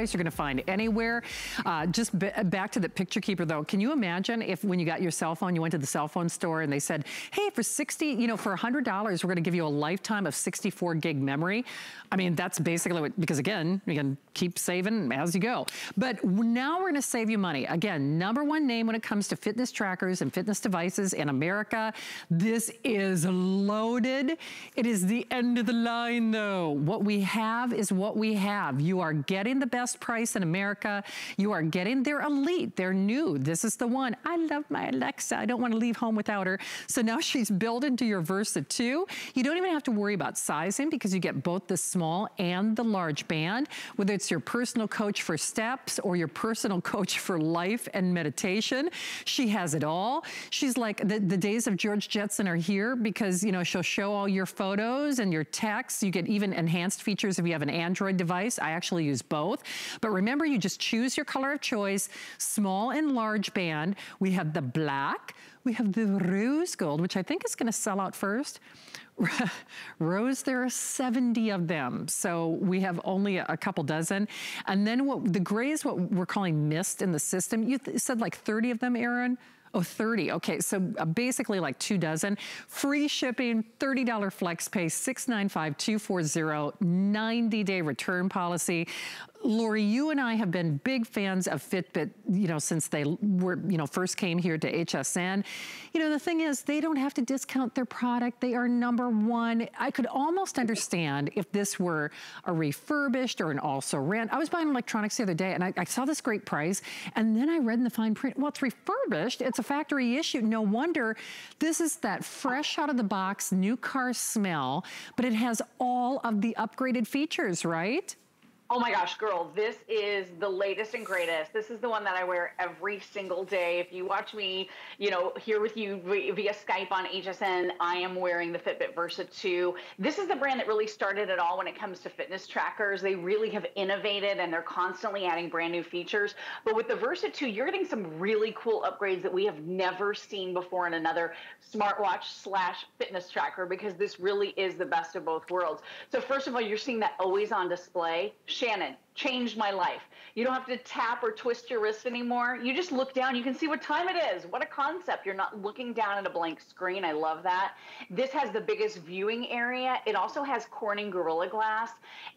you're going to find anywhere. Uh, just back to the picture keeper though, can you imagine if when you got your cell phone, you went to the cell phone store and they said, hey, for 60, you know, for $100, we're going to give you a lifetime of 64 gig memory. I mean, that's basically what, because again, you can keep saving as you go. But now we're going to save you money. Again, number one name when it comes to fitness trackers and fitness devices in America. This is loaded. It is the end of the line though. What we have is what we have. You are getting the best best price in America. You are getting their elite. They're new. This is the one. I love my Alexa. I don't want to leave home without her. So now she's built into your Versa 2. You don't even have to worry about sizing because you get both the small and the large band, whether it's your personal coach for steps or your personal coach for life and meditation. She has it all. She's like, the, the days of George Jetson are here because, you know, she'll show all your photos and your texts. You get even enhanced features if you have an Android device. I actually use both. But remember, you just choose your color of choice, small and large band. We have the black, we have the rose gold, which I think is gonna sell out first. Rose, there are 70 of them. So we have only a couple dozen. And then what the gray is what we're calling mist in the system. You said like 30 of them, Aaron? Oh, 30. Okay, so uh, basically like two dozen. Free shipping, $30 flex pay, 695-240, 90-day return policy. Lori, you and I have been big fans of Fitbit, you know, since they were, you know, first came here to HSN. You know, the thing is, they don't have to discount their product. They are number one. I could almost understand if this were a refurbished or an also ran. I was buying electronics the other day and I, I saw this great price and then I read in the fine print, well, it's refurbished. It's a factory issue. No wonder this is that fresh out of the box new car smell, but it has all of the upgraded features, right? Oh my gosh, girl, this is the latest and greatest. This is the one that I wear every single day. If you watch me, you know, here with you via Skype on HSN, I am wearing the Fitbit Versa 2. This is the brand that really started it all when it comes to fitness trackers. They really have innovated and they're constantly adding brand new features. But with the Versa 2, you're getting some really cool upgrades that we have never seen before in another smartwatch slash fitness tracker because this really is the best of both worlds. So first of all, you're seeing that always on display Shannon changed my life. You don't have to tap or twist your wrist anymore. You just look down. You can see what time it is. What a concept. You're not looking down at a blank screen. I love that. This has the biggest viewing area. It also has Corning Gorilla Glass.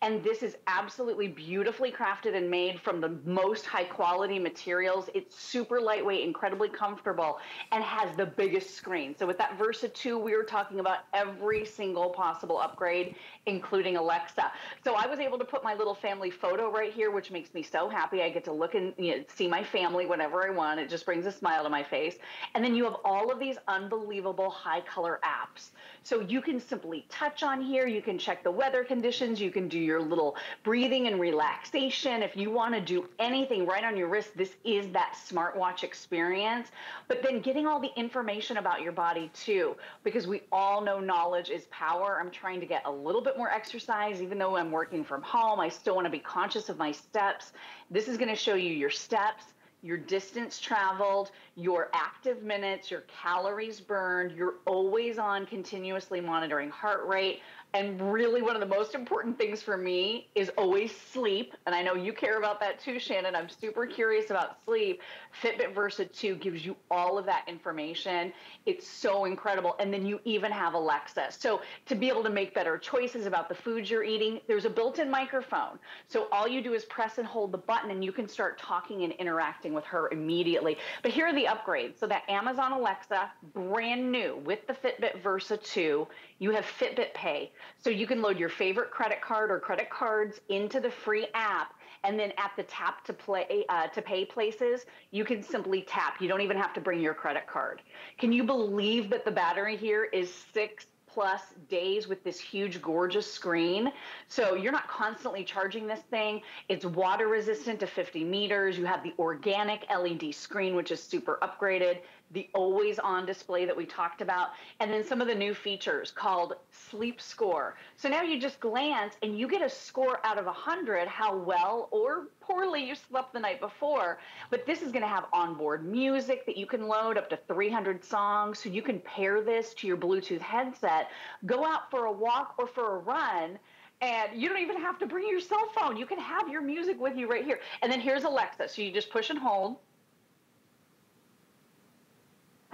And this is absolutely beautifully crafted and made from the most high quality materials. It's super lightweight, incredibly comfortable, and has the biggest screen. So with that Versa 2, we were talking about every single possible upgrade, including Alexa. So I was able to put my little family photo right here, which makes me so happy. I get to look and you know, see my family whenever I want. It just brings a smile to my face. And then you have all of these unbelievable high color apps. So you can simply touch on here. You can check the weather conditions. You can do your little breathing and relaxation. If you want to do anything right on your wrist, this is that smartwatch experience. But then getting all the information about your body too, because we all know knowledge is power. I'm trying to get a little bit more exercise, even though I'm working from home. I still want to be conscious conscious of my steps. This is going to show you your steps, your distance traveled, your active minutes, your calories burned. You're always on continuously monitoring heart rate, and really, one of the most important things for me is always sleep. And I know you care about that too, Shannon. I'm super curious about sleep. Fitbit Versa 2 gives you all of that information. It's so incredible. And then you even have Alexa. So to be able to make better choices about the foods you're eating, there's a built in microphone. So all you do is press and hold the button, and you can start talking and interacting with her immediately. But here are the upgrades. So that Amazon Alexa, brand new with the Fitbit Versa 2, you have Fitbit Pay. So you can load your favorite credit card or credit cards into the free app. And then at the tap to play uh, to pay places, you can simply tap. You don't even have to bring your credit card. Can you believe that the battery here is six plus days with this huge, gorgeous screen. So you're not constantly charging this thing. It's water resistant to 50 meters. You have the organic LED screen, which is super upgraded the always on display that we talked about, and then some of the new features called Sleep Score. So now you just glance and you get a score out of 100 how well or poorly you slept the night before. But this is going to have onboard music that you can load up to 300 songs. So you can pair this to your Bluetooth headset, go out for a walk or for a run and you don't even have to bring your cell phone. You can have your music with you right here. And then here's Alexa. So you just push and hold.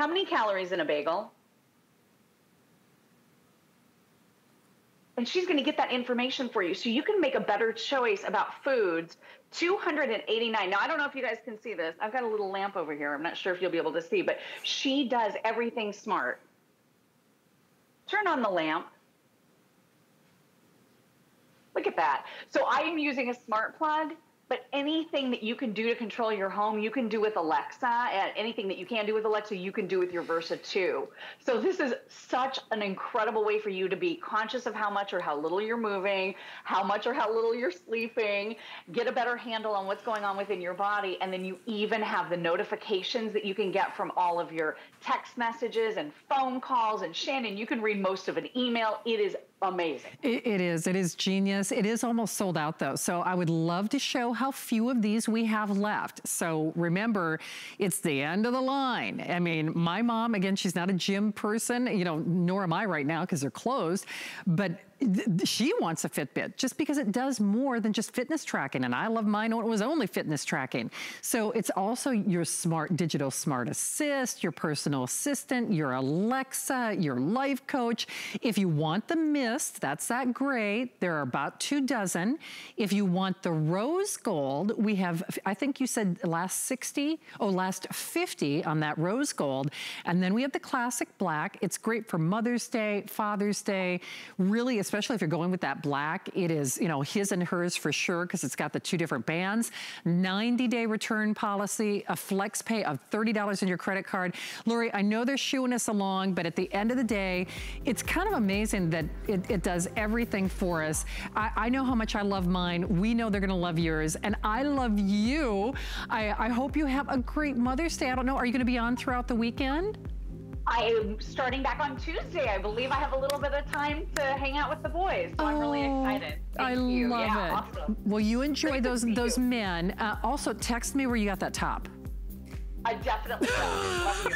How many calories in a bagel? and she's going to get that information for you so you can make a better choice about foods. 289 now i don't know if you guys can see this. I've got a little lamp over here. I'm not sure if you'll be able to see but she does everything smart. Turn on the lamp. Look at that. So i am using a smart plug but anything that you can do to control your home, you can do with Alexa. And anything that you can do with Alexa, you can do with your Versa 2. So this is such an incredible way for you to be conscious of how much or how little you're moving, how much or how little you're sleeping, get a better handle on what's going on within your body. And then you even have the notifications that you can get from all of your text messages and phone calls. And Shannon, you can read most of an email. It is amazing. It, it is. It is genius. It is almost sold out though. So I would love to show how few of these we have left. So remember, it's the end of the line. I mean, my mom, again, she's not a gym person, you know, nor am I right now because they're closed, but she wants a Fitbit just because it does more than just fitness tracking. And I love mine when it was only fitness tracking. So it's also your smart digital smart assist, your personal assistant, your Alexa, your life coach. If you want the mist, that's that gray. There are about two dozen. If you want the rose gold, we have, I think you said last 60, oh, last 50 on that rose gold. And then we have the classic black. It's great for Mother's Day, Father's Day, really, especially if you're going with that black. It is, you know, his and hers for sure because it's got the two different bands. 90-day return policy, a flex pay of $30 in your credit card. Lori, I know they're shooing us along, but at the end of the day, it's kind of amazing that it, it does everything for us. I, I, know how much I love mine. We know they're going to love yours, and I love you. I, I hope you have a great Mother's Day. I don't know, are you going to be on throughout the weekend? I am starting back on Tuesday. I believe I have a little bit of time to hang out with the boys, so oh, I'm really oh, excited. Thank I you. love yeah, it. Awesome. Well, you enjoy Great those those you. men. Uh, also, text me where you got that top. I definitely love you.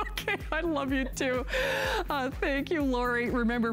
okay, I love you too. Uh, thank you, Lori. Remember.